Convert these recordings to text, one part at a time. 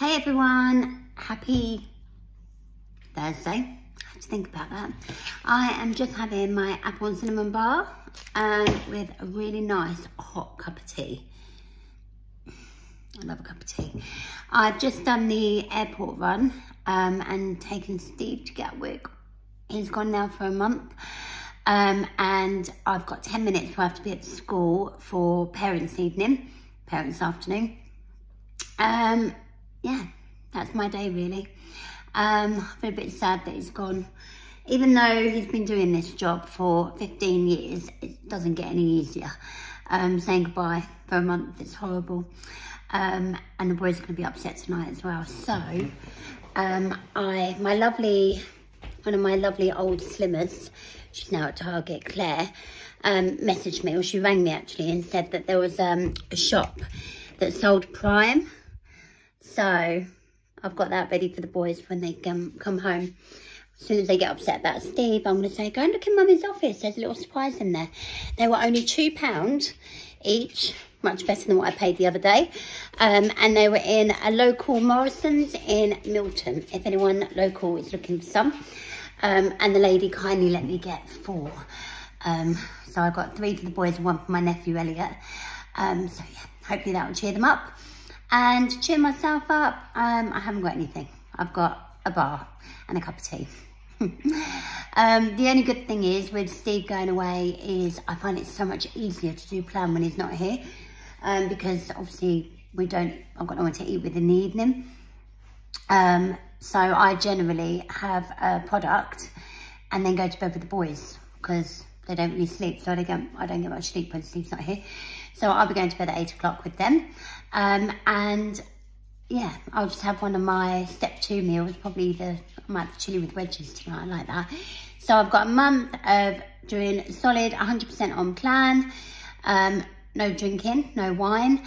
Hey everyone, happy Thursday. I have to think about that. I am just having my apple and cinnamon bar and with a really nice hot cup of tea. I love a cup of tea. I've just done the airport run um, and taken Steve to Gatwick. He's gone now for a month. Um, and I've got 10 minutes before I have to be at school for parents evening, parents afternoon. Um, yeah, that's my day really. Um, I feel a bit sad that he's gone. Even though he's been doing this job for 15 years, it doesn't get any easier. Um, saying goodbye for a month is horrible. Um, and the boys are going to be upset tonight as well. So, um, I, my lovely, one of my lovely old slimmers, she's now at Target, Claire, um, messaged me, or she rang me actually, and said that there was um, a shop that sold Prime so I've got that ready for the boys when they come, come home. As soon as they get upset about Steve, I'm going to say, go and look in Mummy's office. There's a little surprise in there. They were only £2 each, much better than what I paid the other day. Um, and they were in a local Morrison's in Milton, if anyone local is looking for some. Um, and the lady kindly let me get four. Um, so I've got three for the boys and one for my nephew Elliot. Um, so yeah, hopefully that will cheer them up. And cheer myself up, um, I haven't got anything. I've got a bar and a cup of tea. um, the only good thing is with Steve going away is I find it so much easier to do plan when he's not here. Um, because obviously we don't, I've got no one to eat with in the evening. Um, so I generally have a product and then go to bed with the boys because they don't really sleep. So don't, I don't get much sleep when Steve's not here. So I'll be going to bed at eight o'clock with them. Um, and yeah, I'll just have one of my step two meals, probably the, I might have chili with wedges tonight, like that. So I've got a month of doing solid 100% on plan, um, no drinking, no wine,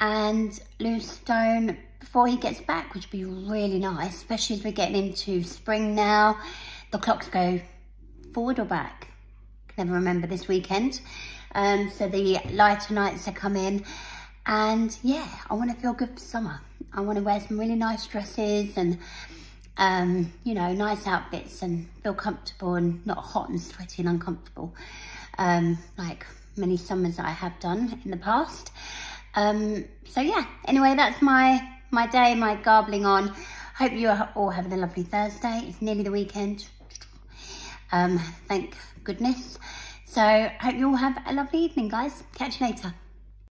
and lose stone before he gets back, which would be really nice, especially as we're getting into spring now. The clocks go forward or back? Remember this weekend. Um, so the lighter nights are coming. And yeah, I want to feel good for summer. I want to wear some really nice dresses and, um, you know, nice outfits and feel comfortable and not hot and sweaty and uncomfortable. Um, like many summers I have done in the past. Um, so yeah, anyway, that's my, my day, my garbling on. Hope you are all having a lovely Thursday. It's nearly the weekend. Um, thank goodness. So I hope you all have a lovely evening, guys. Catch you later.